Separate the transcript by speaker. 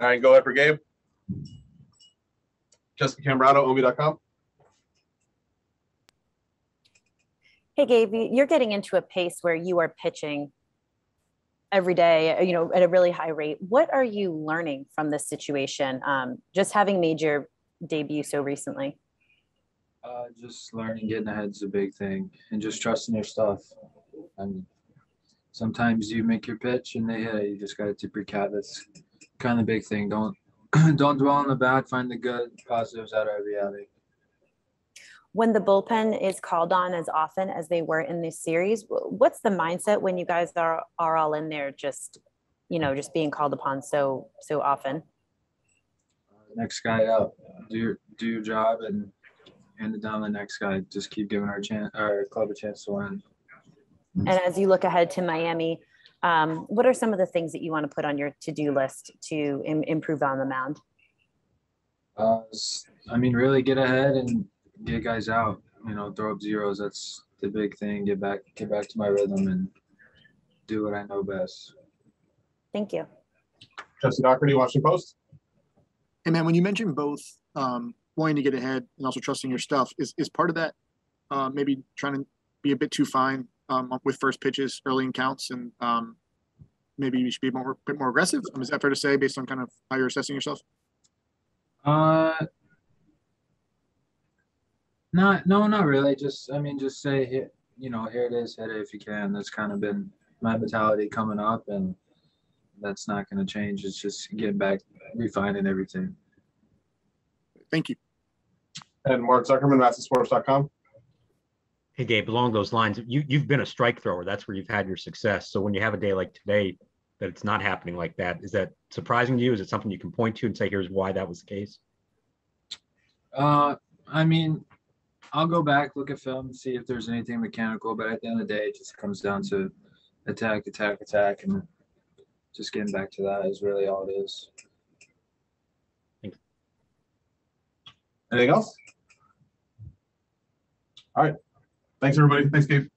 Speaker 1: All right, go ahead for Gabe. Jessica Camerato, omi.com.
Speaker 2: Hey, Gabe, you- you're getting into a pace where you are pitching every day, uh, you know, at a really high rate. What are you learning from this situation? Um, just having made your debut so recently.
Speaker 3: Uh, just learning, getting ahead is a big thing, and just trusting your stuff. I mean, sometimes you make your pitch and they hit it. You just gotta tip your cap. That's kind of big thing. Don't don't dwell on the bad. Find the good, positives out of every outing.
Speaker 2: When the bullpen is called on as often as they were in this series, what's the mindset when you guys are are all in there, just you know, just being called upon so so often?
Speaker 3: Next guy up. Do your do your job and hand it down to the next guy. Just keep giving our chance, our club a chance to win.
Speaker 2: And as you look ahead to Miami, um, what are some of the things that you want to put on your to do list to Im- improve on the mound?
Speaker 3: Uh, s- I mean, really get ahead and get guys out. You know, throw up zeros. That's the big thing. Get back, get back to my rhythm and do what I know best.
Speaker 2: Thank you.
Speaker 1: Jesse Dougherty, Washington Post.
Speaker 4: And man, when you mentioned both um, wanting to get ahead and also trusting your stuff, is is part of that uh, maybe trying to be a bit too fine um, with first pitches early in counts, and um, maybe you should be more bit more aggressive. Um, is that fair to say based on kind of how you're assessing yourself?
Speaker 3: Uh, not, no, not really. Just, I mean, just say, hit, you know, here it is, hit it if you can. That's kind of been my mentality coming up, and that's not going to change. It's just getting back, refining everything.
Speaker 4: Thank you.
Speaker 1: And Mark Zuckerman, MASNsports.com.
Speaker 5: Hey Gabe, along those lines, you you've been a strike thrower. That's where you've had your success. So when you have a day like today, that it's not happening like that, is that surprising to you? Is it something you can point to and say, here's why that was the case?
Speaker 3: Uh, I mean, I'll go back, look at film, see if there's anything mechanical, but at the end of the day, it just comes down to attack, attack, attack, and just getting back to that is really all it is.
Speaker 1: Anything else? All right. Thanks, everybody. Thanks, Gabe.